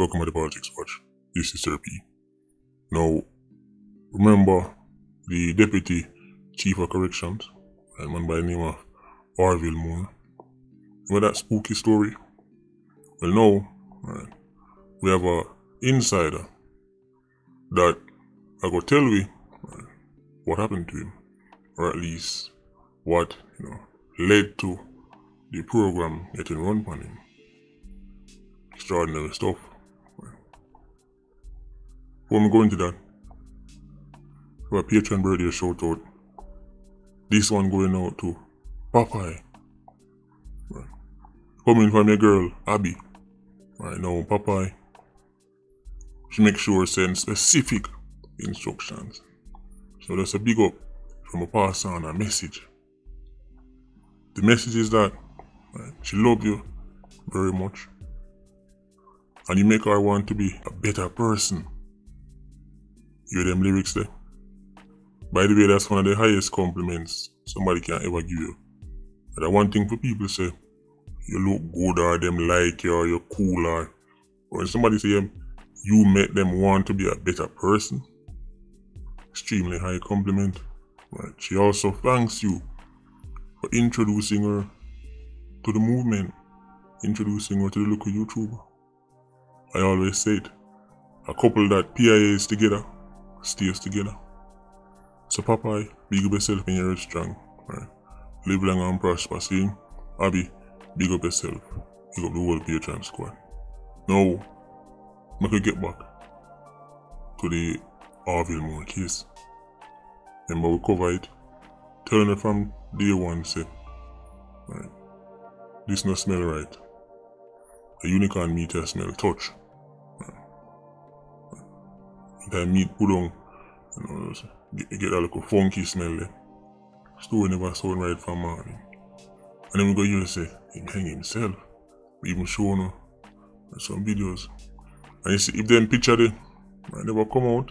Welcome to the Politricks Watch. This is Sir P. Now, remember the Deputy Chief of Corrections, a man by the name of Orville Moore. Remember that spooky story? Well, now, right, we have a insider that I go tell we right, uh, what happened to him, or at least what you know led to the program getting run on him. Extraordinary stuff. Before we go into that, for a Patreon birthday shout out. This one going out to Popeye. Right. Coming from your girl, Abby. Right now, Popeye. She make sure send specific instructions. So that's a big up from a pass on a message. The message is that right, she love you very much. And you make her want to be a better person. You hear them lyrics there? By the way, that's one of the highest compliments somebody can ever give you. But the one thing for people say, you look good or them like you or you're cool or when somebody say um, you make them want to be a better person, extremely high compliment. Right. She also thanks you for introducing her to the movement, introducing her to the local YouTuber. I always said, a couple that PIAs together stays together. So Popeye, big up yourself and you're strong. Right? Live long and prosper. See? Abby, big up yourself. Big up the whole Patreon squad. Now, I could get back to the Orville Moore case. Remember we cover it. Telling it from day one say, right, this no smell right. A unicorn meat smell touch. That meat put on, you know, get, get a little funky smell there. Story never sound right from morning. Eh? And then we go here and say, he hang himself. We even show no some videos. And you see, if them picture they, never come out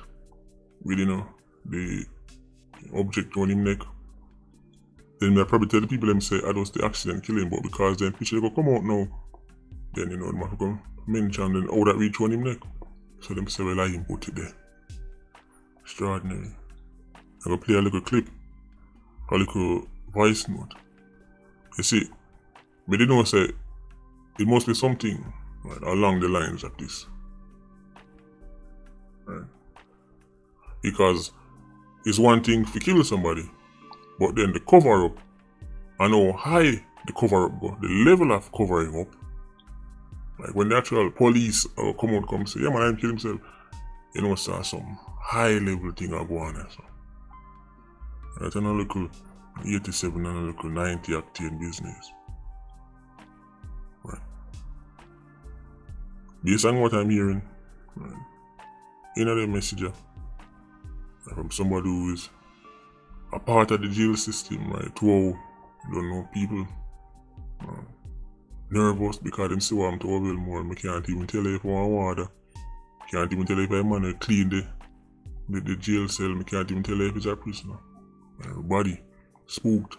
with, you know, the object on him neck, then I probably tell the people them say, ah, I was the accident killing, but because them picture go come out now, then, you know, them have to mention then all that reach on him neck. So them say, well, I him put it there. Extraordinary. I will play a little clip, a little voice note. You see, but they know say it must be something right, along the lines of this. Right? Because it's one thing to kill somebody, but then the cover up and how high the cover up go, the level of covering up. Like when the actual police or come out come say, yeah man, I killed himself, you know, so uh, some high level thing are going on. So. Right, and a little 87 and a little 90 octane business. Right. Based on what I'm hearing, right, in a message from somebody who is a part of the jail system, right? Who don't know people uh, nervous because them see what I'm to more. I can't even tell if I want water. Can't even tell if I'm gonna clean the, the, the jail cell. I can't even tell if it's a prisoner. Everybody spooked.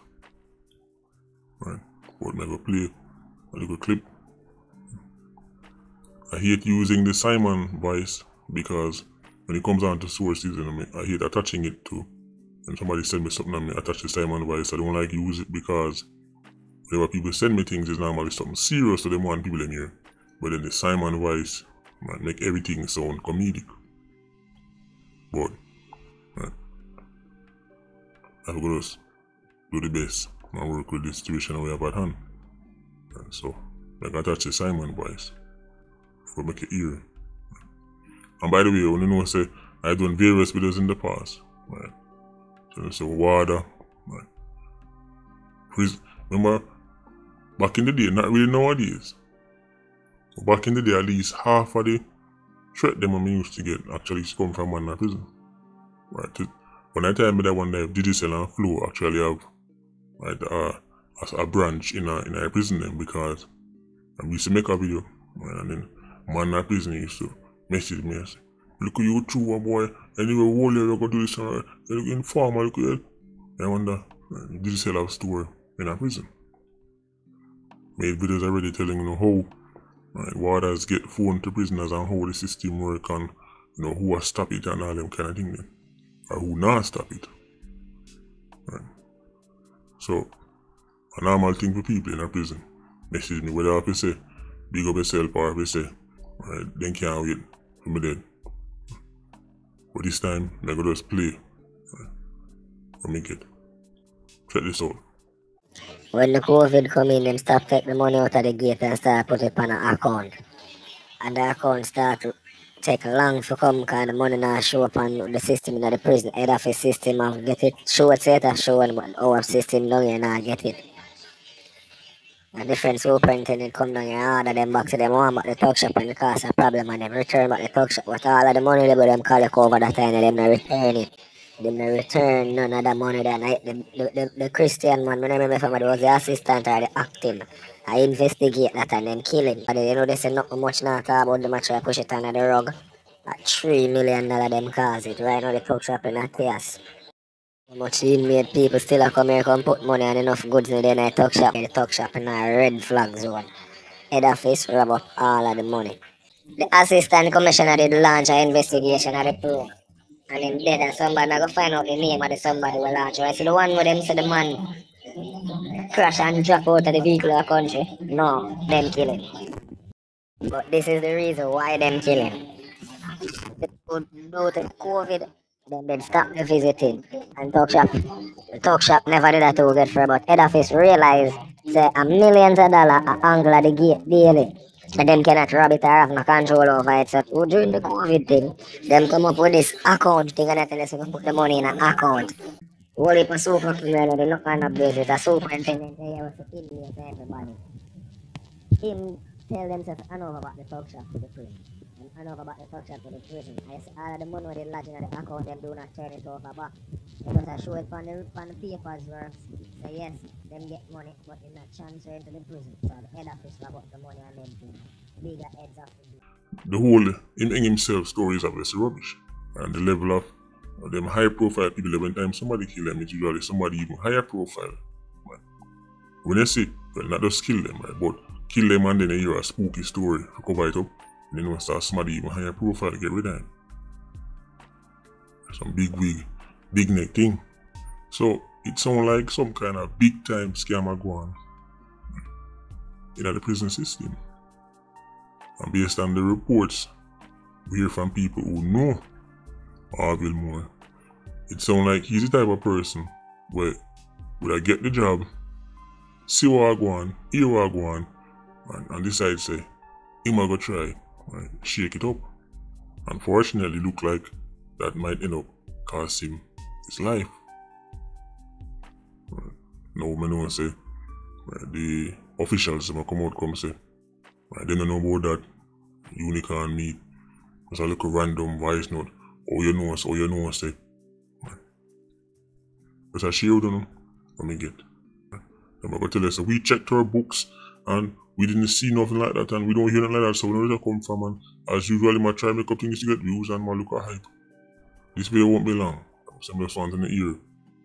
Right? But never play a little clip. I hate using the Simon voice because when it comes down to you know, I hate attaching it to. When somebody send me something I attach the Simon voice, I don't like use it because whenever people send me things, it's normally something serious to them want people in here. But then the Simon voice might make everything sound comedic. But I've got to do the best and work with the situation we have at hand. And so, like I touch the Simon voice for make it ear. And by the way, when you know, say, I've done various videos in the past, right? So, so water, right? Please, remember, back in the day, not really nowadays, but back in the day, at least half of the threat them I used to get actually come from one prison, right? When I tell me that one day Digicel and Flow actually have right uh as a branch in a in a prison them because I used to make a video right, and then man in prison used to message me and say, Look at you too, boy. Anyway, whole year you go do this uh, look informer, look at I wonder right, Digicel have store in a prison. Made videos already telling you know how Right? Warders get phone to prisoners and how the system work and you know who will stop it and all them kind of thing then. Or who not stop it. Right? So a normal thing for people in a prison. Message me whether I say big up yourself or if say right, then can't wait for me dead. But this time, I'm gonna just play. Right? Let me get. Check this out. When the COVID come in, them start take the money out of the gate and start put it on an account. And the account start to take long to come because the money not show up on the system in the prison head office system and get it show it set showing but our system down here not get it. A different superintendent come down here and order them back to them one but the talk shop and the cause a problem and them return back the talk shop but all of the money they them collect over that time and them not return it. Them not return none of the money that night. The, the, the, Christian man, I remember somebody was the assistant or the acting. I investigate that and then kill him. But you know they say not much now about the match I push it under the rug. That three million dollar them cause it. Right now the cook shop in a chaos. How much inmate people still come here come put money and enough goods in the talk shop. The talk shop in a red flag zone. Head office rob up all of the money. The assistant commissioner did launch an investigation the pool. And then and somebody go find out the name of the somebody will launch. I see the one where them say the man crash and drop out of the vehicle the country. No, them kill him. But this is the reason why them kill him. Due to COVID, them did stop the visiting and talk shop. Talk shop never did that too good for but head office realized say a millions of dollars a angle at the gate daily. And them cannot rob it or have no control over it. So during the COVID thing, them come up with this account thing and they tell us to put the money in an account. Whole heap of super criminal, they look on a basis. A superintendent there was to inmate everybody. Him tell themselves I know about the talk shop to the prison. I know about the talk shop the prison. I of the money in the account, them do not turn it over back. They just show it on the, on the papers where say yes, them get money, but they not transfer into the prison. So the head office up the money and them do bigger heads of the The whole him in himself story is obviously rubbish. And the level of them high profile people every time somebody kill them, it's usually somebody even higher profile. Man. When they say, well not just kill them, right, but kill them and then you hear a spooky story to cover it up. And then when start somebody even higher profile to get rid of them. Some big wig, big neck thing. So it sounds like some kind of big time scammer go on in the prison system. And based on the reports we hear from people who know Orville Moore, it sounds like he's the type of person where would I get the job, see what I go on, hear what I go on, and, and decide say, him I go try, right, shake it up. Unfortunately, look like that might end up cost him his life. No I know say, the officials them come out come say, they don't know about that unicorn meat. It's a little random voice note. Oh, you know oh, you know us, say. Right. But I shield on them, let me get. I'm going to tell us, we checked our books and we didn't see nothing like that and we don't hear nothing like that, so we know where they come from. And as usual, I try make up things to get views and my look at hype. This video won't be long. Some just want in the ear.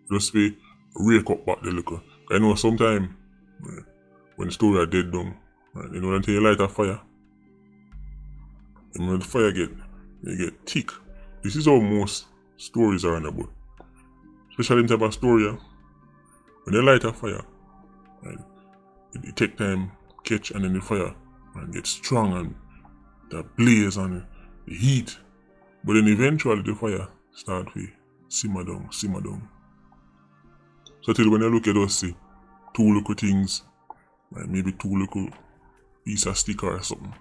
Just be rake up back the liquor. Uh. I know sometime when the story are dead right, you know until you light a fire. And when the fire get you get thick. This is how most stories are in the book. Especially in type of story. When you light a fire, right, it, it take time catch and then the fire and get strong and the blaze and the heat. But then eventually the fire start to simmer down, simmer down. So till when you look at us see two little things, maybe two little piece of sticker or something,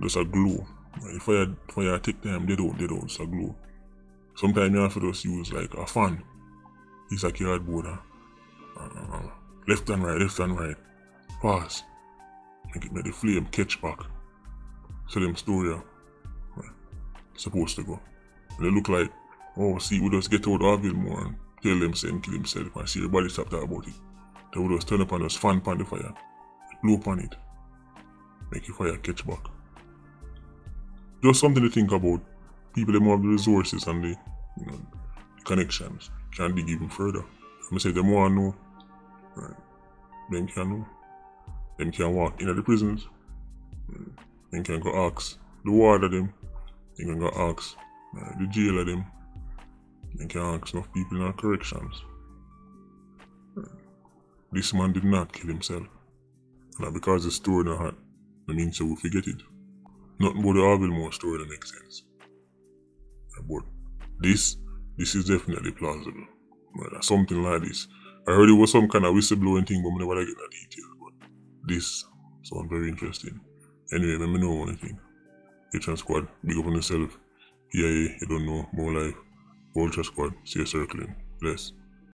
just a glow. Like fire fire take time, they don't, they don't, just a glow. Sometimes you have to just use like a fan, piece of cardboard, uh, left and right, left and right, fast, make it the flame catch back. So them story right, supposed to go. And they look like, oh, see, we just get out of it more and tell them say kill himself and see everybody stop talking about it. They would just turn up and just fan upon the fire, blow upon it, make the fire catch back. Just something to think about. People that have the resources and the, you know, the connections can dig even further. I'm say them want to know, right? Them can know. Them can walk into the prisons You can go ask the warder them. You can go ask uh, the jailer them. You can ask enough people in our corrections. This man did not kill himself. Not because the story in hat, I mean so we forget it. Nothing but the Harville story that makes sense. But this, this is definitely plausible. But something like this. I heard it was some kind of whistleblowing thing, but I never get the details. This sounds very interesting. Anyway, let me know anything. H Squad, big up on yourself. Yeah, you don't know, more life. Ultra Squad, see you circling. Bless.